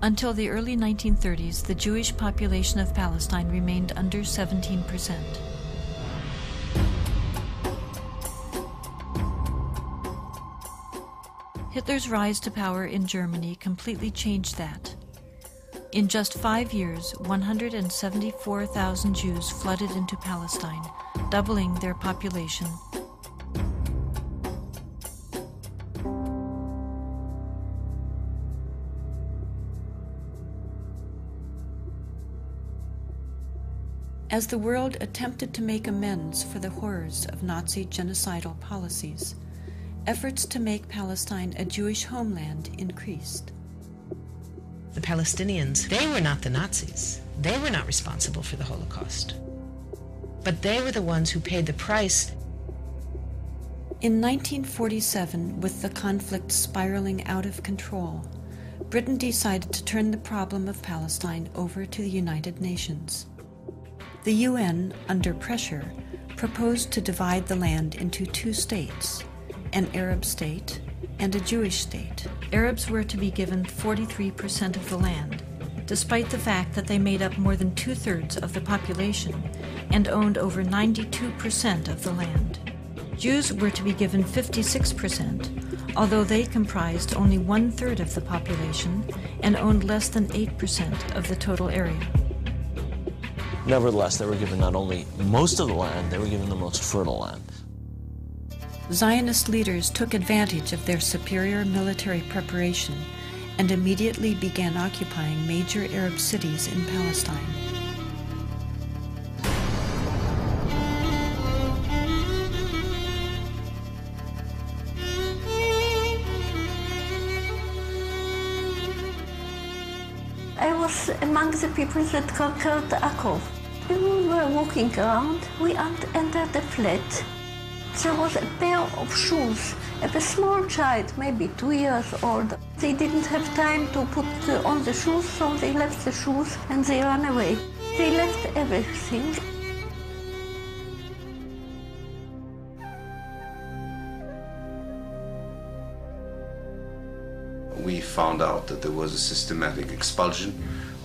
Until the early 1930s, the Jewish population of Palestine remained under 17%. Hitler's rise to power in Germany completely changed that. In just five years, 174,000 Jews flooded into Palestine, doubling their population. As the world attempted to make amends for the horrors of Nazi genocidal policies, efforts to make Palestine a Jewish homeland increased. The Palestinians, they were not the Nazis. They were not responsible for the Holocaust. But they were the ones who paid the price. In 1947, with the conflict spiraling out of control, Britain decided to turn the problem of Palestine over to the United Nations. The UN, under pressure, proposed to divide the land into two states an Arab state, and a Jewish state. Arabs were to be given 43% of the land, despite the fact that they made up more than two thirds of the population and owned over 92% of the land. Jews were to be given 56%, although they comprised only one third of the population and owned less than 8% of the total area. Nevertheless, they were given not only most of the land, they were given the most fertile land. Zionist leaders took advantage of their superior military preparation and immediately began occupying major Arab cities in Palestine. I was among the people that conquered Akov. We were walking around. We entered the flat there was a pair of shoes of a small child, maybe two years old. They didn't have time to put on the shoes, so they left the shoes and they ran away. They left everything. We found out that there was a systematic expulsion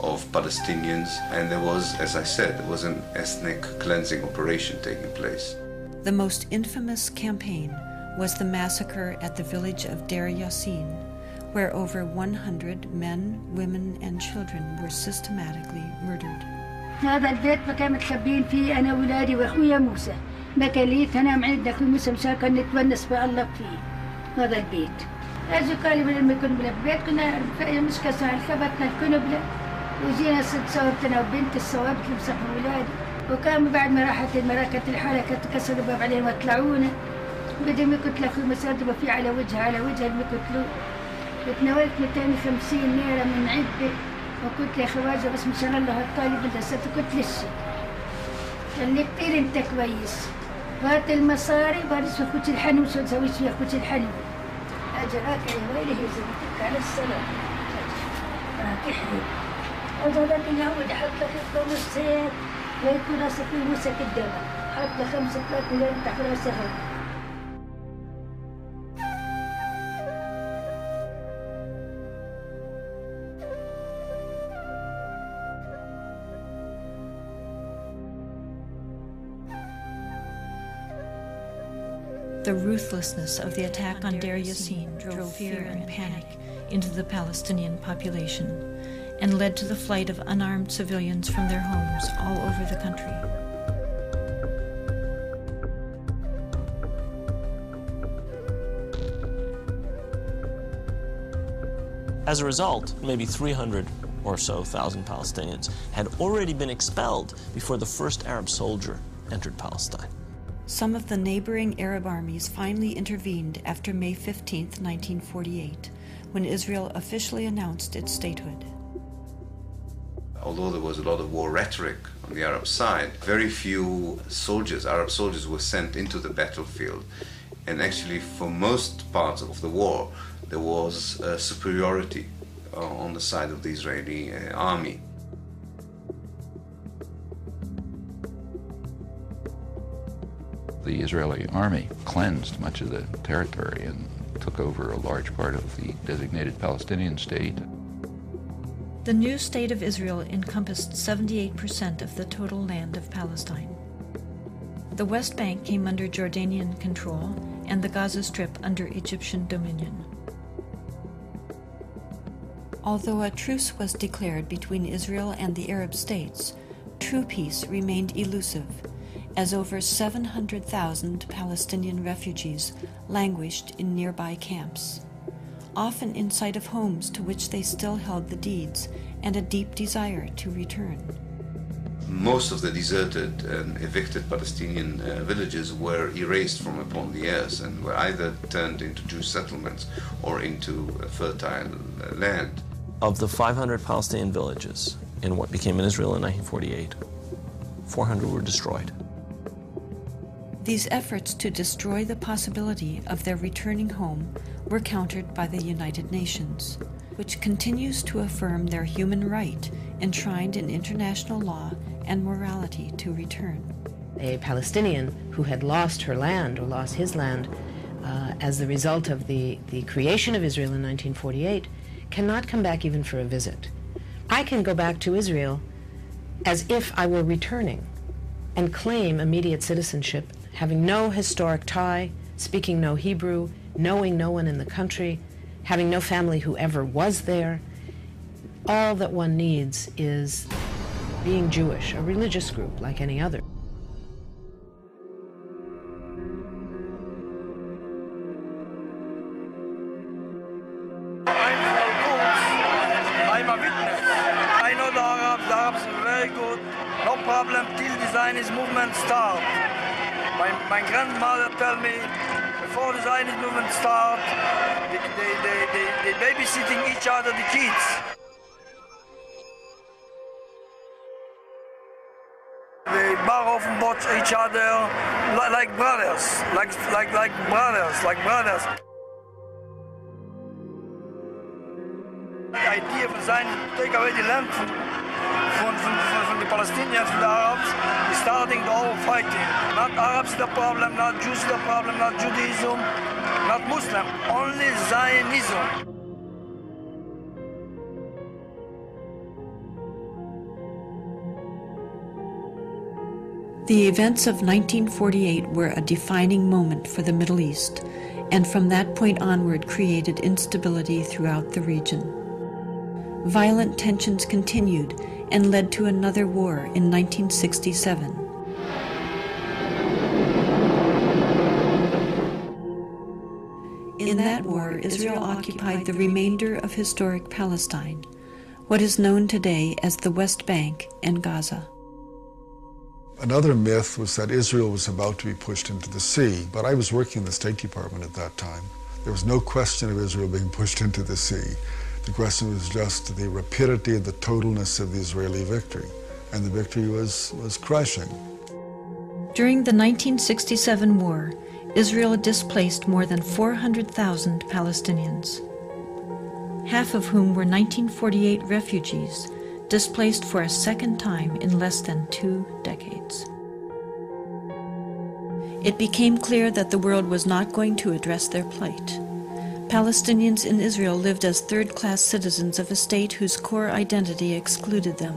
of Palestinians, and there was, as I said, there was an ethnic cleansing operation taking place. The most infamous campaign was the massacre at the village of Deir Yassin, where over 100 men, women, and children were systematically murdered. هذا البيت ما كان متخبين فيه انا واولادي واخويا موسى ما كان لي انا معد اخوي موسى مشان كان نتونس الله فيه هذا البيت أجي قالوا لما كنا ملبيات كنا مش كسر خبطنا الكنبلة. وجينا ست صوابتنا وبنت الصوابت اللي مسحوا ولادي وكان بعد ما راحت المراكة الحالة كسر الباب عليهم وطلعونا بدي ما قلت لك المسادة في على وجهها على وجهها ما تناولت 250 ليرة من عدة. وقلت لي خواجه بس مش أنا هالطالب بدها ست قلت لسه قال لي كثير انت كويس. هات المصاري بارس في كوتش الحنو سوى تسويش فيها كوتش الحنو أعجبك لغيره زدتك على السلف فاكحه وذلك يعود حتى يطلع السير ويكون سفينة مسك الدم. لك خمسة آلاف مليون تحت السفر The ruthlessness of the attack on Deir Yassin drove fear and panic into the Palestinian population and led to the flight of unarmed civilians from their homes all over the country. As a result, maybe 300 or so thousand Palestinians had already been expelled before the first Arab soldier entered Palestine. Some of the neighboring Arab armies finally intervened after May 15, 1948, when Israel officially announced its statehood although there was a lot of war rhetoric on the Arab side, very few soldiers, Arab soldiers, were sent into the battlefield. And actually, for most parts of the war, there was superiority uh, on the side of the Israeli uh, army. The Israeli army cleansed much of the territory and took over a large part of the designated Palestinian state. The new state of Israel encompassed 78% of the total land of Palestine. The West Bank came under Jordanian control and the Gaza Strip under Egyptian dominion. Although a truce was declared between Israel and the Arab states, true peace remained elusive, as over 700,000 Palestinian refugees languished in nearby camps, often in sight of homes to which they still held the deeds and a deep desire to return. Most of the deserted and evicted Palestinian uh, villages were erased from upon the earth and were either turned into Jewish settlements or into fertile uh, land. Of the 500 Palestinian villages in what became Israel in 1948, 400 were destroyed. These efforts to destroy the possibility of their returning home were countered by the United Nations, which continues to affirm their human right enshrined in international law and morality to return. A Palestinian who had lost her land or lost his land uh, as the result of the, the creation of Israel in 1948 cannot come back even for a visit. I can go back to Israel as if I were returning and claim immediate citizenship, having no historic tie, speaking no Hebrew, knowing no one in the country, having no family who ever was there. All that one needs is being Jewish, a religious group like any other. I'm a witness. I know the Arabs, the Arabs very good. No problem till the Zionist movement start. My, my grandmother tell me before the Zionist movement start, they, they, they, they, they babysitting each other, the kids. They bar offen watch each other li- like brothers, like, like, like brothers, like brothers. The idea von sein, take away the land from, from, from, the Palestinians, from the Arabs, starting the whole fighting. Not Arabs the problem, not Jews the problem, not Judaism, not Muslim, only Zionism. The events of 1948 were a defining moment for the Middle East, and from that point onward created instability throughout the region. Violent tensions continued and led to another war in 1967. In that war, Israel occupied the remainder of historic Palestine, what is known today as the West Bank and Gaza. Another myth was that Israel was about to be pushed into the sea, but I was working in the State Department at that time. There was no question of Israel being pushed into the sea. The question was just the rapidity and the totalness of the Israeli victory. And the victory was, was crushing. During the 1967 war, Israel displaced more than 400,000 Palestinians, half of whom were 1948 refugees displaced for a second time in less than two decades. It became clear that the world was not going to address their plight. Palestinians in Israel lived as third class citizens of a state whose core identity excluded them,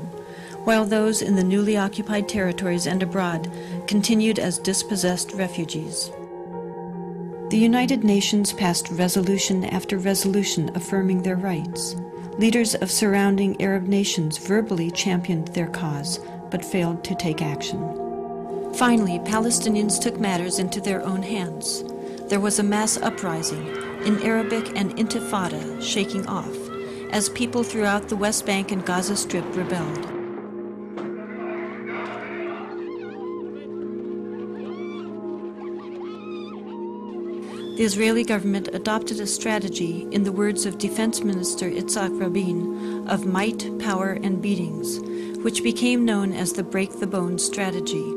while those in the newly occupied territories and abroad continued as dispossessed refugees. The United Nations passed resolution after resolution affirming their rights. Leaders of surrounding Arab nations verbally championed their cause, but failed to take action. Finally, Palestinians took matters into their own hands. There was a mass uprising, in Arabic an intifada, shaking off, as people throughout the West Bank and Gaza Strip rebelled. The Israeli government adopted a strategy, in the words of Defense Minister Itzhak Rabin, of might, power, and beatings, which became known as the break the bone strategy.